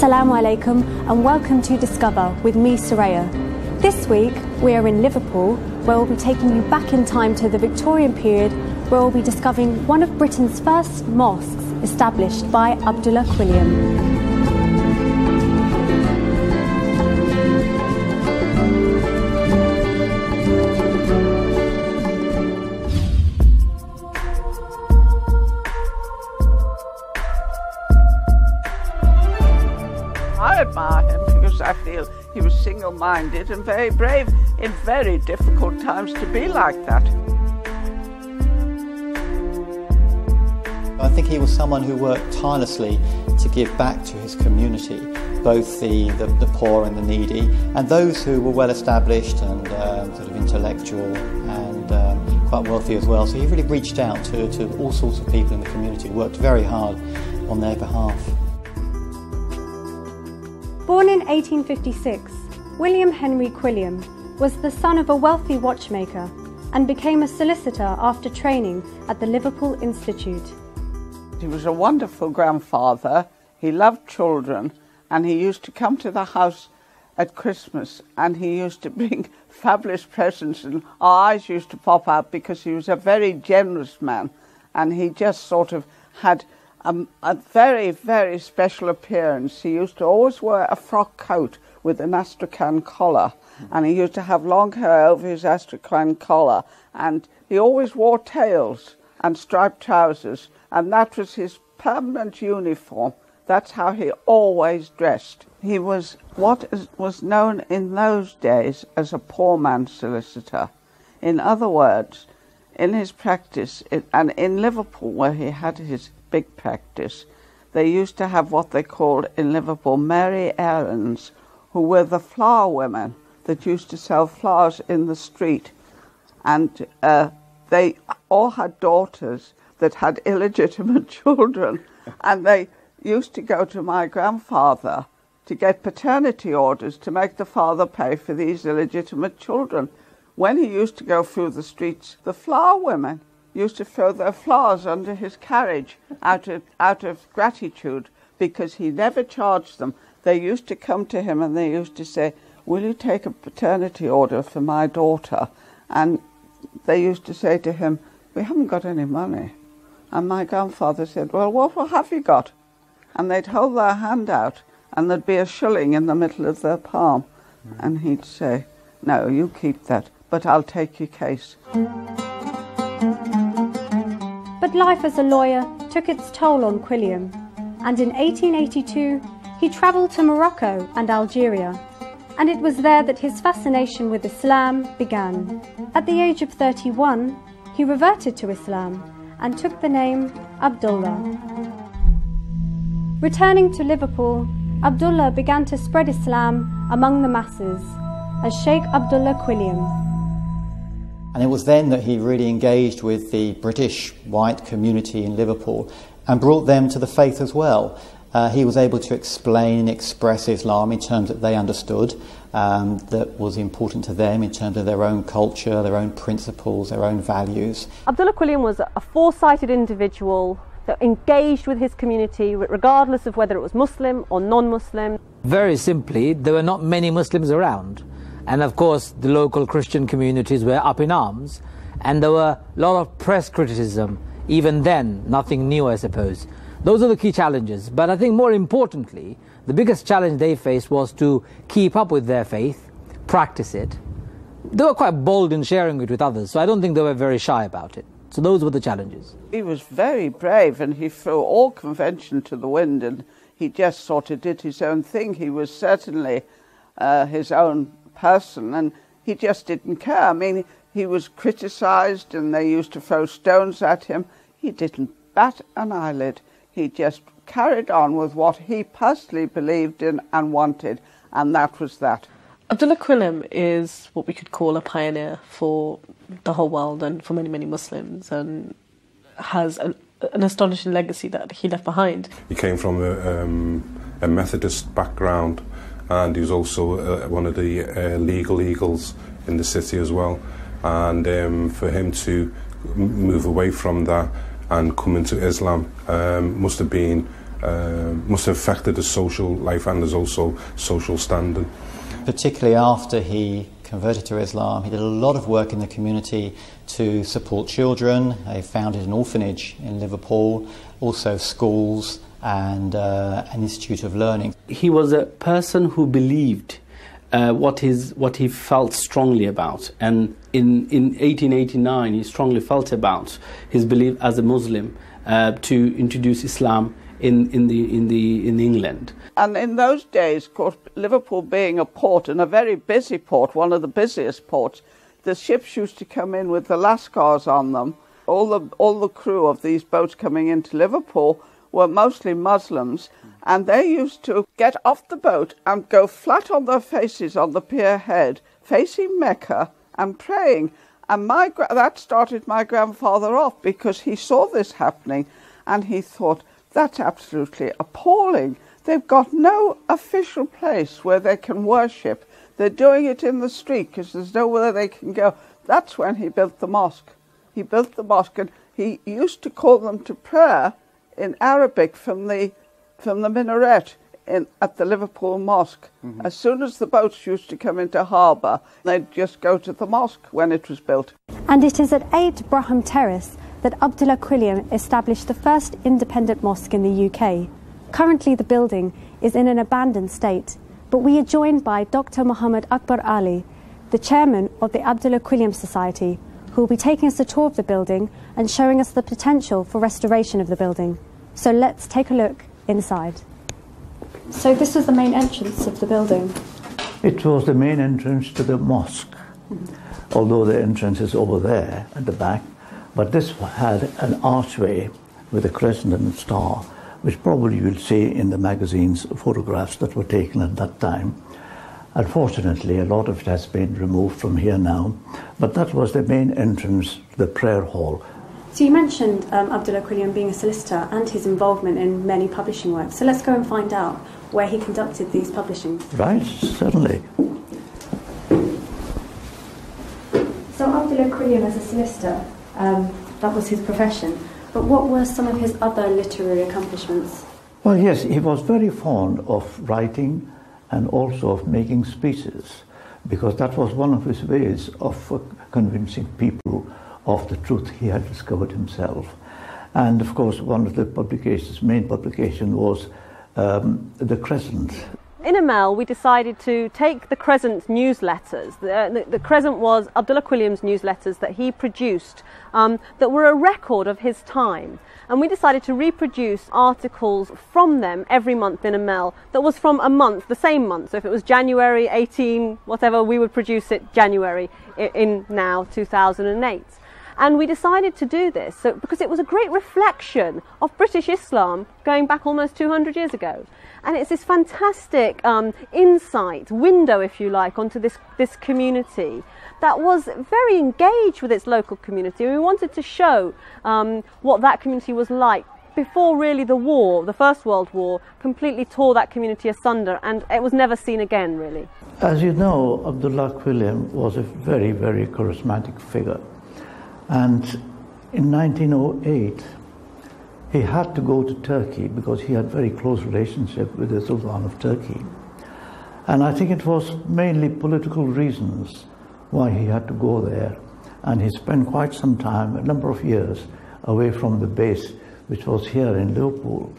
Assalamu alaikum and welcome to Discover with me, Soraya. This week we are in Liverpool where we'll be taking you back in time to the Victorian period where we'll be discovering one of Britain's first mosques established by Abdullah Quilliam. Admire him because I feel he was single minded and very brave in very difficult times to be like that. I think he was someone who worked tirelessly to give back to his community, both the, the, the poor and the needy, and those who were well established and um, sort of intellectual and um, quite wealthy as well. So he really reached out to, to all sorts of people in the community, worked very hard on their behalf. Born in 1856, William Henry Quilliam was the son of a wealthy watchmaker and became a solicitor after training at the Liverpool Institute. He was a wonderful grandfather. He loved children and he used to come to the house at Christmas and he used to bring fabulous presents and our eyes used to pop out because he was a very generous man and he just sort of had um, a very, very special appearance. He used to always wear a frock coat with an astrakhan collar, and he used to have long hair over his astrakhan collar, and he always wore tails and striped trousers, and that was his permanent uniform. That's how he always dressed. He was what is, was known in those days as a poor man's solicitor. In other words, in his practice, it, and in Liverpool, where he had his big practice, they used to have what they called in Liverpool Mary Ellens, who were the flower women that used to sell flowers in the street. And uh, they all had daughters that had illegitimate children, and they used to go to my grandfather to get paternity orders to make the father pay for these illegitimate children. When he used to go through the streets, the flower women used to throw their flowers under his carriage out of, out of gratitude because he never charged them. They used to come to him and they used to say, Will you take a paternity order for my daughter? And they used to say to him, We haven't got any money. And my grandfather said, Well, what have you got? And they'd hold their hand out and there'd be a shilling in the middle of their palm. And he'd say, No, you keep that, but I'll take your case. But life as a lawyer took its toll on Quilliam, and in 1882 he travelled to Morocco and Algeria, and it was there that his fascination with Islam began. At the age of 31, he reverted to Islam and took the name Abdullah. Returning to Liverpool, Abdullah began to spread Islam among the masses as Sheikh Abdullah Quilliam. And it was then that he really engaged with the British white community in Liverpool and brought them to the faith as well. Uh, he was able to explain and express Islam in terms that they understood, um, that was important to them in terms of their own culture, their own principles, their own values. Abdullah Quilliam was a foresighted individual that engaged with his community regardless of whether it was Muslim or non Muslim. Very simply, there were not many Muslims around. And of course, the local Christian communities were up in arms, and there were a lot of press criticism. Even then, nothing new, I suppose. Those are the key challenges. But I think more importantly, the biggest challenge they faced was to keep up with their faith, practice it. They were quite bold in sharing it with others, so I don't think they were very shy about it. So those were the challenges. He was very brave and he threw all convention to the wind and he just sort of did his own thing. He was certainly uh, his own person, and he just didn't care. I mean, he was criticized, and they used to throw stones at him. He didn't bat an eyelid. He just carried on with what he personally believed in and wanted, and that was that. Abdullah Quilliam is what we could call a pioneer for the whole world and for many, many Muslims, and has an, an astonishing legacy that he left behind. He came from a, um, a Methodist background and he was also uh, one of the uh, legal eagles in the city as well. And um, for him to move away from that and come into Islam um, must have been uh, must have affected his social life and his also social standing. Particularly after he converted to Islam, he did a lot of work in the community to support children. He founded an orphanage in Liverpool, also schools and uh, an institute of learning. He was a person who believed uh, what, his, what he felt strongly about. And in, in 1889, he strongly felt about his belief as a Muslim uh, to introduce Islam in, in, the, in, the, in England. And in those days, of course, Liverpool being a port and a very busy port, one of the busiest ports, the ships used to come in with the lascars on them. All the, all the crew of these boats coming into Liverpool were mostly Muslims, and they used to get off the boat and go flat on their faces on the pier head, facing Mecca and praying. And my that started my grandfather off because he saw this happening, and he thought that's absolutely appalling. They've got no official place where they can worship. They're doing it in the street because there's nowhere they can go. That's when he built the mosque. He built the mosque, and he used to call them to prayer in Arabic from the from the minaret in, at the Liverpool Mosque. Mm-hmm. As soon as the boats used to come into harbour, they'd just go to the mosque when it was built. And it is at 8 Brougham Terrace that Abdullah Quilliam established the first independent mosque in the UK. Currently, the building is in an abandoned state, but we are joined by Dr. Muhammad Akbar Ali, the chairman of the Abdullah Quilliam Society, who will be taking us a tour of the building and showing us the potential for restoration of the building. So let's take a look inside. So this was the main entrance of the building. It was the main entrance to the mosque, mm-hmm. although the entrance is over there at the back. But this had an archway with a crescent and a star, which probably you'll see in the magazine's photographs that were taken at that time. Unfortunately, a lot of it has been removed from here now, but that was the main entrance to the prayer hall, so you mentioned um, Abdullah Quilliam being a solicitor and his involvement in many publishing works. So let's go and find out where he conducted these publishings. Right, certainly. So Abdullah Quilliam as a solicitor, um, that was his profession. But what were some of his other literary accomplishments? Well, yes, he was very fond of writing and also of making speeches because that was one of his ways of uh, convincing people of the truth he had discovered himself. And of course, one of the publications, main publication, was um, The Crescent. In Emel, we decided to take the Crescent newsletters. The, the, the Crescent was Abdullah Quilliam's newsletters that he produced um, that were a record of his time. And we decided to reproduce articles from them every month in Emel that was from a month, the same month. So if it was January 18, whatever, we would produce it January in, in now 2008. And we decided to do this so, because it was a great reflection of British Islam going back almost 200 years ago. And it's this fantastic um, insight, window, if you like, onto this, this community that was very engaged with its local community. We wanted to show um, what that community was like before really the war, the First World War, completely tore that community asunder and it was never seen again, really. As you know, Abdullah Quilliam was a very, very charismatic figure. And in 1908, he had to go to Turkey because he had very close relationship with the Sultan of Turkey. And I think it was mainly political reasons why he had to go there. And he spent quite some time, a number of years, away from the base, which was here in Liverpool.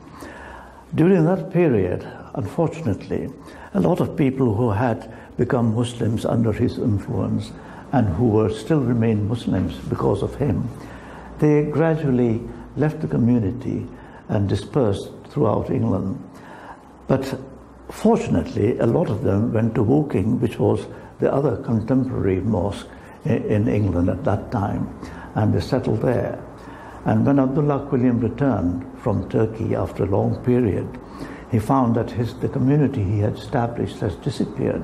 During that period, unfortunately, a lot of people who had become Muslims under his influence and who were still remained Muslims because of him, they gradually left the community and dispersed throughout England. But fortunately, a lot of them went to Woking, which was the other contemporary mosque in England at that time, and they settled there. And when Abdullah Quilliam returned from Turkey after a long period, he found that his, the community he had established has disappeared.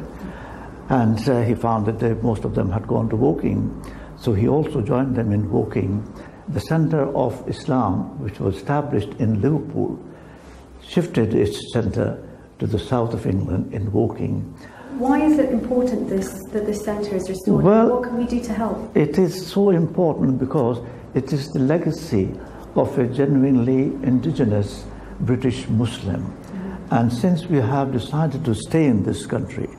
And uh, he found that they, most of them had gone to Woking. So he also joined them in Woking. The center of Islam, which was established in Liverpool, shifted its center to the south of England in Woking. Why is it important this, that this centre is restored? Well, what can we do to help? It is so important because it is the legacy of a genuinely indigenous British Muslim. And since we have decided to stay in this country,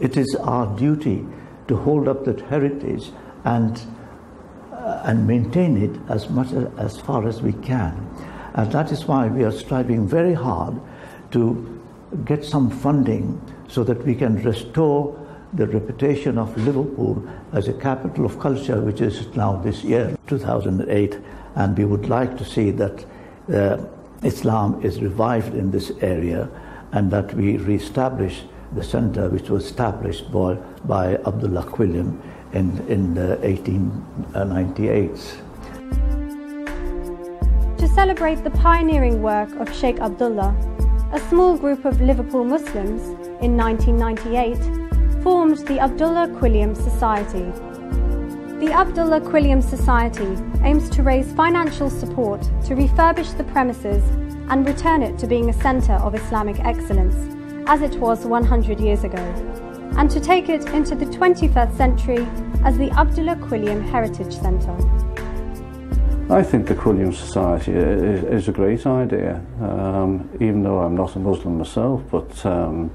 it is our duty to hold up that heritage and, uh, and maintain it as much as, as far as we can. And that is why we are striving very hard to get some funding so that we can restore the reputation of Liverpool as a capital of culture, which is now this year, 2008. And we would like to see that uh, Islam is revived in this area and that we re-establish the center which was established by, by Abdullah Quilliam in, in the 1898. To celebrate the pioneering work of Sheikh Abdullah, a small group of Liverpool Muslims in 1998 formed the Abdullah Quilliam Society. The Abdullah Quilliam Society aims to raise financial support to refurbish the premises and return it to being a centre of Islamic excellence, as it was 100 years ago, and to take it into the 21st century as the Abdullah Quilliam Heritage Centre. I think the Quilliam Society is, is a great idea, um, even though I'm not a Muslim myself, but um,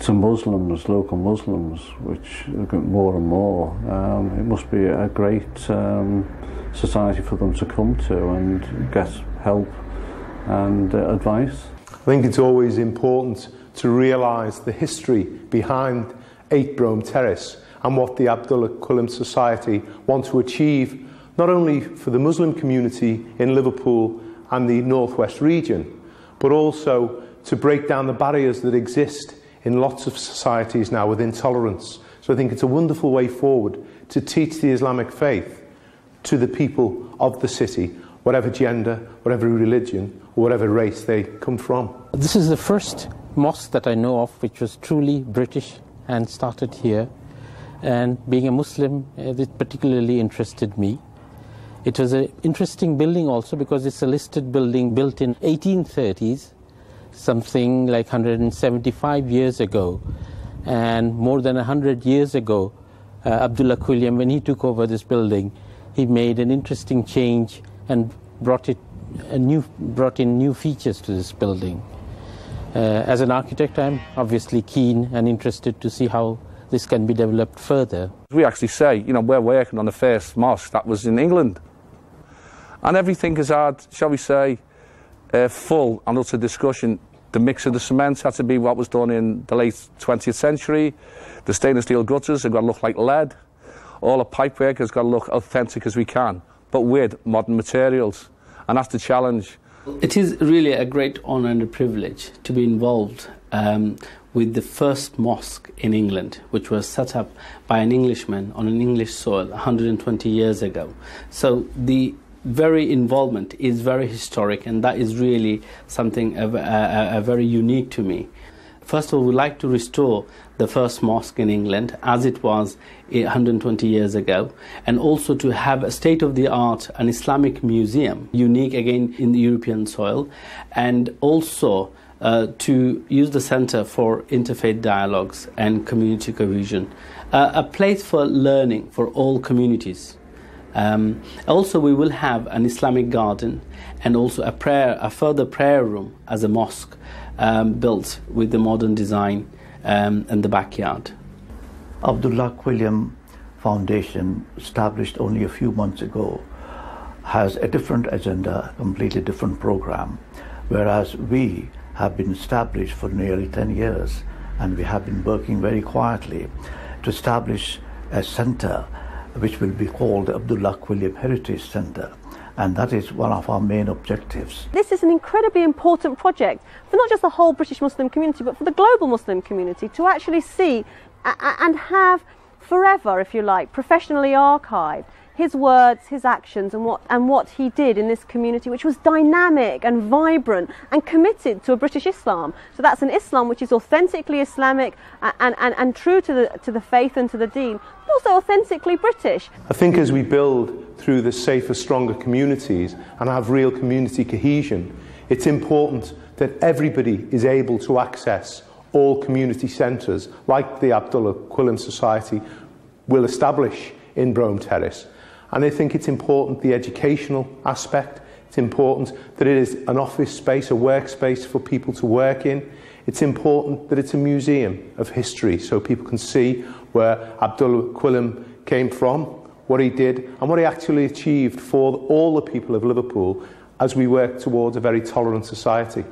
to Muslims, local Muslims, which more and more, um, it must be a great um, society for them to come to and get help and uh, advice. I think it's always important to realise the history behind 8 Brougham Terrace and what the Abdullah Quilliam Society want to achieve not only for the Muslim community in Liverpool and the Northwest region, but also to break down the barriers that exist in lots of societies now with intolerance. So I think it's a wonderful way forward to teach the Islamic faith to the people of the city, whatever gender, whatever religion, or whatever race they come from. This is the first mosque that I know of which was truly British and started here. And being a Muslim, it particularly interested me. It was an interesting building also because it's a listed building built in 1830s, something like 175 years ago. And more than 100 years ago, uh, Abdullah Quilliam, when he took over this building, he made an interesting change and brought it a new, brought in new features to this building. Uh, as an architect, I'm obviously keen and interested to see how this can be developed further. We actually say, you know, we're working on the first mosque that was in England. And everything has had, shall we say, uh, full and utter discussion. The mix of the cement had to be what was done in the late 20th century. The stainless steel gutters have got to look like lead. All the pipework has got to look authentic as we can, but with modern materials. And that's the challenge. It is really a great honour and a privilege to be involved um, with the first mosque in England, which was set up by an Englishman on an English soil 120 years ago. So the very involvement is very historic, and that is really something a, a, a very unique to me. First of all, we like to restore the first mosque in England as it was 120 years ago, and also to have a state of the art, an Islamic museum, unique again in the European soil, and also uh, to use the center for interfaith dialogues and community cohesion, uh, a place for learning for all communities. Um, also, we will have an Islamic garden and also a prayer, a further prayer room as a mosque um, built with the modern design um, in the backyard. Abdullah Quilliam Foundation, established only a few months ago, has a different agenda, completely different program, whereas we have been established for nearly 10 years and we have been working very quietly to establish a center which will be called Abdullah Quilliam Heritage Center. And that is one of our main objectives. This is an incredibly important project for not just the whole British Muslim community, but for the global Muslim community to actually see and have forever, if you like, professionally archived his words, his actions, and what, and what he did in this community, which was dynamic and vibrant and committed to a British Islam. So that's an Islam which is authentically Islamic and, and, and true to the, to the faith and to the deen, but also authentically British. I think as we build through the safer, stronger communities and have real community cohesion, it's important that everybody is able to access all community centres like the Abdullah Quilliam Society will establish in Brougham Terrace. And I think it's important the educational aspect, It's important that it is an office space, a workspace for people to work in. It's important that it's a museum of history so people can see where Abdullah Quilliam came from, what he did, and what he actually achieved for all the people of Liverpool as we work towards a very tolerant society.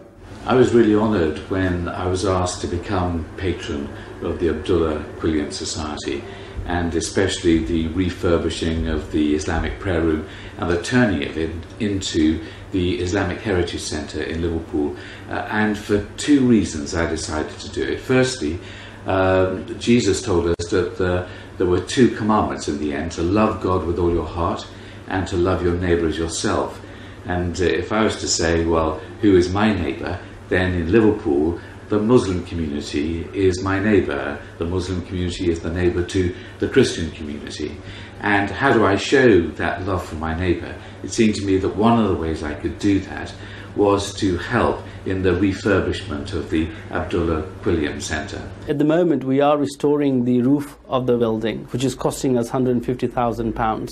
I was really honoured when I was asked to become patron of the Abdullah Quilliam Society and especially the refurbishing of the Islamic prayer room and the turning of it into the Islamic Heritage Centre in Liverpool. Uh, and for two reasons I decided to do it. Firstly, um, Jesus told us that the, there were two commandments in the end to love God with all your heart and to love your neighbour as yourself. And uh, if I was to say, well, who is my neighbour, then in Liverpool, the Muslim community is my neighbour. The Muslim community is the neighbour to the Christian community. And how do I show that love for my neighbour? It seemed to me that one of the ways I could do that was to help in the refurbishment of the Abdullah Quilliam Centre. At the moment, we are restoring the roof of the building, which is costing us £150,000.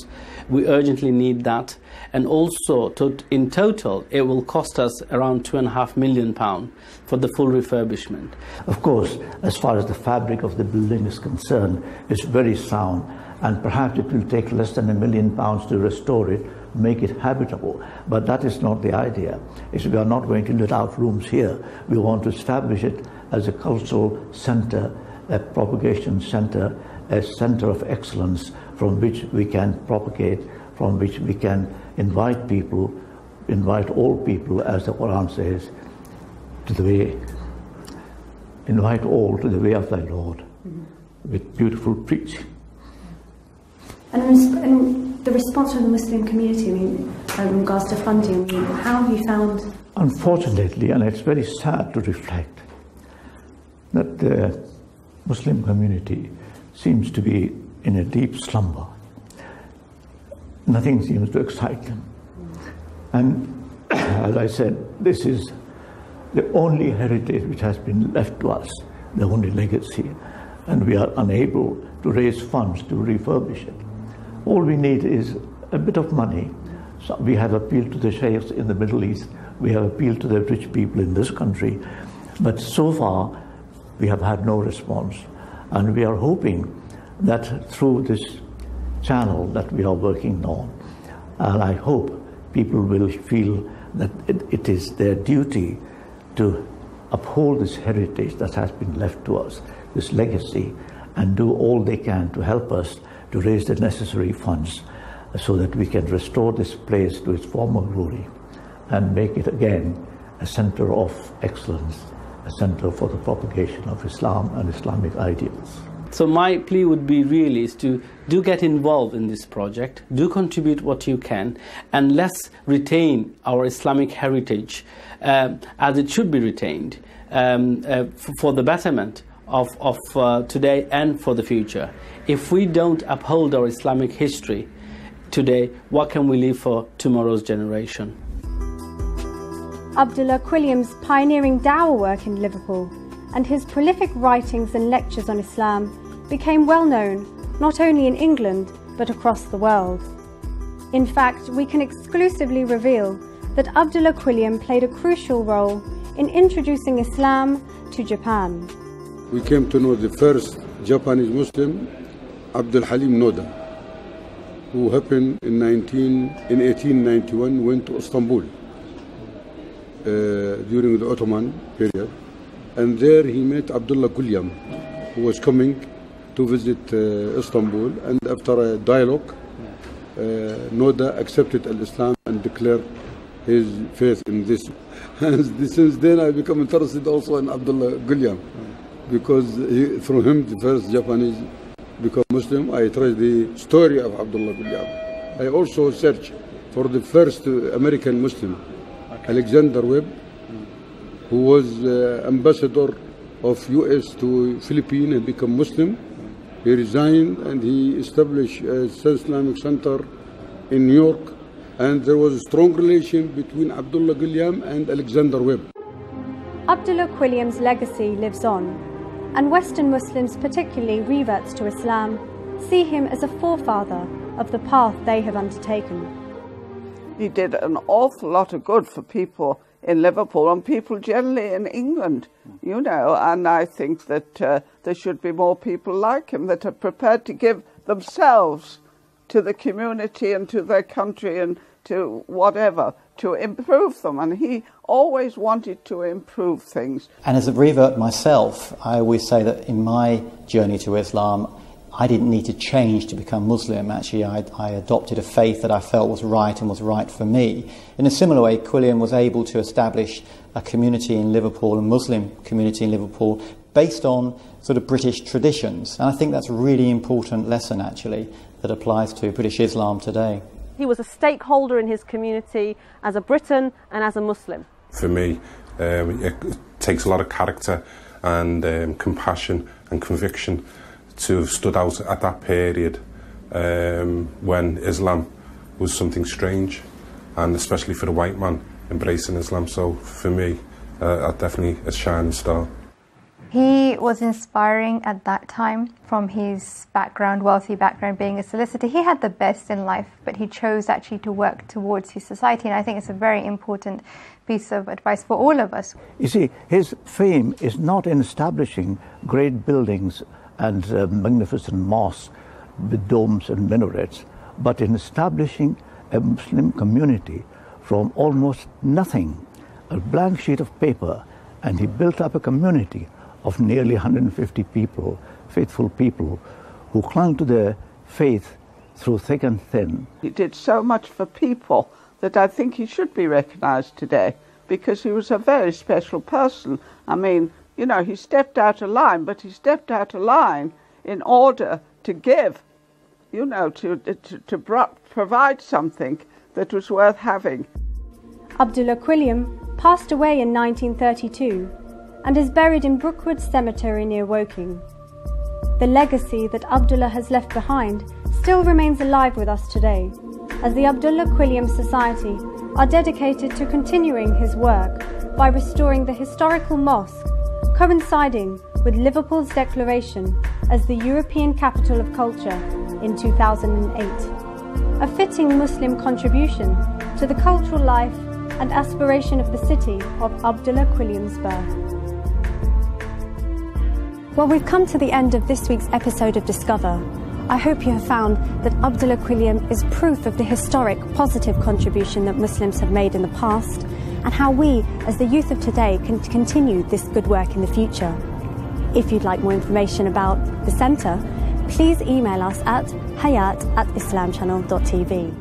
We urgently need that. And also, to, in total, it will cost us around £2.5 million for the full refurbishment. Of course, as far as the fabric of the building is concerned, it's very sound, and perhaps it will take less than a million pounds to restore it make it habitable. But that is not the idea. It's we are not going to let out rooms here. We want to establish it as a cultural center, a propagation center, a center of excellence from which we can propagate, from which we can invite people, invite all people, as the Quran says, to the way, invite all to the way of thy Lord mm-hmm. with beautiful preaching. And, and the response from the Muslim community, I mean, uh, in regards to funding, how have you found? Unfortunately, and it's very sad to reflect, that the Muslim community seems to be in a deep slumber. Nothing seems to excite them. And as I said, this is the only heritage which has been left to us, the only legacy, and we are unable to raise funds to refurbish it. All we need is a bit of money. So we have appealed to the sheikhs in the Middle East. We have appealed to the rich people in this country. But so far, we have had no response. And we are hoping that through this channel that we are working on, and I hope people will feel that it, it is their duty to uphold this heritage that has been left to us, this legacy, and do all they can to help us to raise the necessary funds so that we can restore this place to its former glory and make it again a center of excellence, a center for the propagation of Islam and Islamic ideals. So my plea would be really is to do get involved in this project, do contribute what you can, and let's retain our Islamic heritage uh, as it should be retained um, uh, for the betterment of, of uh, today and for the future. If we don't uphold our Islamic history today, what can we leave for tomorrow's generation? Abdullah Quilliam's pioneering dawah work in Liverpool and his prolific writings and lectures on Islam became well known not only in England but across the world. In fact, we can exclusively reveal that Abdullah Quilliam played a crucial role in introducing Islam to Japan. We came to know the first Japanese Muslim Abdul Halim Noda, who happened in 19 in 1891 went to Istanbul uh, during the Ottoman period, and there he met Abdullah Quilliam, who was coming to visit uh, Istanbul, and after a dialogue, uh, Noda accepted Islam and declared his faith in this. And since then, I become interested also in Abdullah Quilliam, because he, through him the first Japanese become Muslim, I tried the story of Abdullah bin Jabbar. I also searched for the first American Muslim, okay. Alexander Webb, who was uh, ambassador of U.S. to Philippines and become Muslim. He resigned and he established a Islamic Center in New York. And there was a strong relation between Abdullah Quilliam and Alexander Webb. Abdullah Quilliam's legacy lives on and Western Muslims, particularly reverts to Islam, see him as a forefather of the path they have undertaken. he did an awful lot of good for people in Liverpool and people generally in England, you know. And I think that uh, there should be more people like him that are prepared to give themselves to the community and to their country and to whatever to improve them. And he always wanted to improve things. And as a revert myself, I always say that in my journey to Islam, I didn't need to change to become Muslim. Actually, I, I, adopted a faith that I felt was right and was right for me. In a similar way, Quilliam was able to establish a community in Liverpool, a Muslim community in Liverpool, based on sort of British traditions. And I think that's a really important lesson, actually, that applies to British Islam today. He was a stakeholder in his community as a Briton and as a Muslim. For me, um, it takes a lot of character and um, compassion and conviction to have stood out at that period um, when Islam was something strange, and especially for a white man embracing Islam. So for me, uh, definitely a shining star. He was inspiring at that time from his background, wealthy background, being a solicitor. He had the best in life, but he chose actually to work towards his society. And I think it's a very important piece of advice for all of us. You see, his fame is not in establishing great buildings and uh, magnificent mosques with domes and minarets, but in establishing a Muslim community from almost nothing, a blank sheet of paper, and he built up a community of nearly 150 people, faithful people, who clung to their faith through thick and thin. He did so much for people that I think he should be recognized today because he was a very special person. I mean, you know, he stepped out of line, but he stepped out of line in order to give, you know, to, to, to provide something that was worth having. Abdullah Quilliam passed away in 1932 and is buried in Brookwood Cemetery near Woking. The legacy that Abdullah has left behind still remains alive with us today, as the Abdullah Quilliam Society are dedicated to continuing his work by restoring the historical mosque, coinciding with Liverpool's declaration as the European Capital of Culture in 2008. A fitting Muslim contribution to the cultural life and aspiration of the city of Abdullah Quilliam's birth. Well, we've come to the end of this week's episode of Discover. I hope you have found that Abdullah Quilliam is proof of the historic positive contribution that Muslims have made in the past and how we, as the youth of today, can continue this good work in the future. If you'd like more information about the centre, please email us at hayat at islamchannel.tv.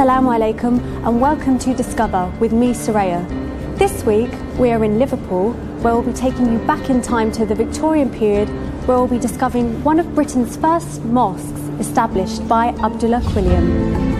Assalamu alaikum and welcome to Discover with me, Soraya. This week we are in Liverpool where we'll be taking you back in time to the Victorian period where we'll be discovering one of Britain's first mosques established by Abdullah Quilliam.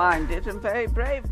Minded and very brave.